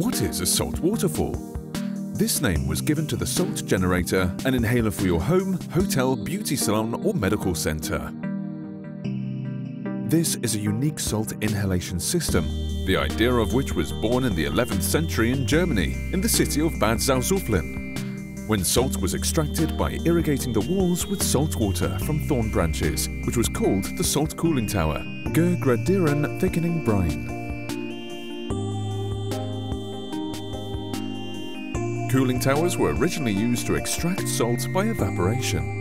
What is a salt waterfall? This name was given to the salt generator, an inhaler for your home, hotel, beauty salon or medical center. This is a unique salt inhalation system, the idea of which was born in the 11th century in Germany, in the city of Bad Salzuflen, when salt was extracted by irrigating the walls with salt water from thorn branches, which was called the salt cooling tower, Gergradieren thickening brine. Cooling towers were originally used to extract salt by evaporation.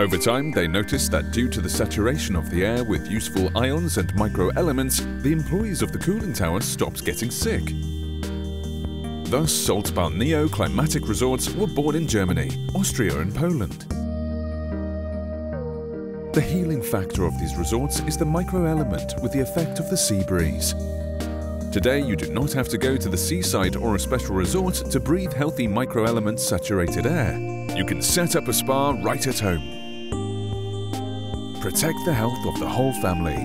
Over time, they noticed that due to the saturation of the air with useful ions and microelements, the employees of the cooling tower stopped getting sick. Thus, salt balneo climatic resorts were born in Germany, Austria and Poland. The healing factor of these resorts is the microelement with the effect of the sea breeze. Today, you do not have to go to the seaside or a special resort to breathe healthy microelement saturated air. You can set up a spa right at home. Protect the health of the whole family.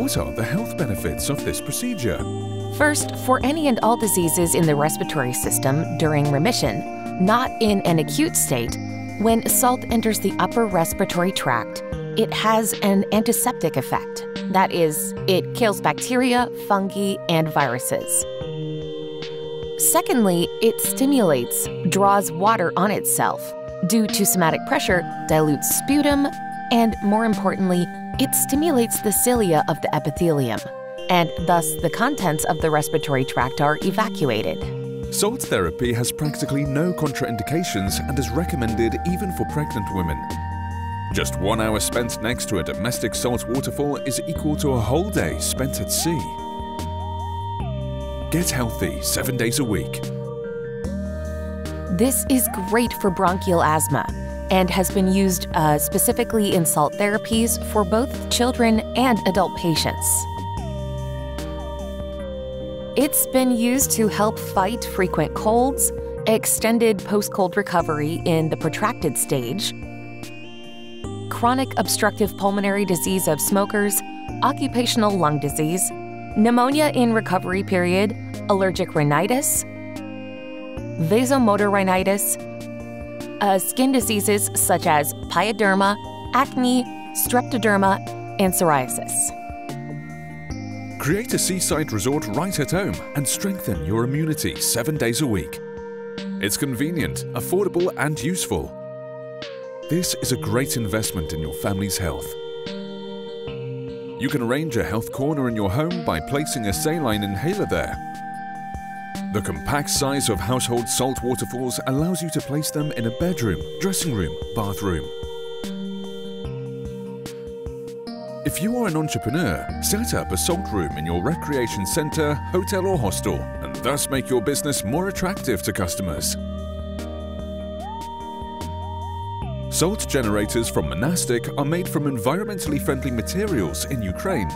What are the health benefits of this procedure? First, for any and all diseases in the respiratory system during remission, not in an acute state, when salt enters the upper respiratory tract, it has an antiseptic effect. That is, it kills bacteria, fungi, and viruses. Secondly, it stimulates, draws water on itself. Due to somatic pressure, dilutes sputum, and more importantly, it stimulates the cilia of the epithelium, and thus the contents of the respiratory tract are evacuated. Salt therapy has practically no contraindications and is recommended even for pregnant women. Just one hour spent next to a domestic salt waterfall is equal to a whole day spent at sea. Get healthy seven days a week. This is great for bronchial asthma and has been used uh, specifically in salt therapies for both children and adult patients. It's been used to help fight frequent colds, extended post cold recovery in the protracted stage, chronic obstructive pulmonary disease of smokers, occupational lung disease, pneumonia in recovery period, allergic rhinitis, vasomotor rhinitis, uh, skin diseases such as pyoderma, acne, streptoderma, and psoriasis. Create a seaside resort right at home and strengthen your immunity seven days a week. It's convenient, affordable, and useful. This is a great investment in your family's health. You can arrange a health corner in your home by placing a saline inhaler there. The compact size of household salt waterfalls allows you to place them in a bedroom, dressing room, bathroom. If you are an entrepreneur, set up a salt room in your recreation center, hotel or hostel and thus make your business more attractive to customers. Salt generators from Monastic are made from environmentally friendly materials in Ukraine.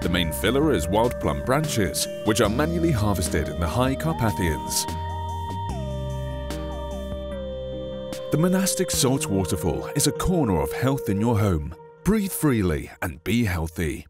The main filler is wild plum branches, which are manually harvested in the high Carpathians. The Monastic Salt Waterfall is a corner of health in your home. Breathe freely and be healthy.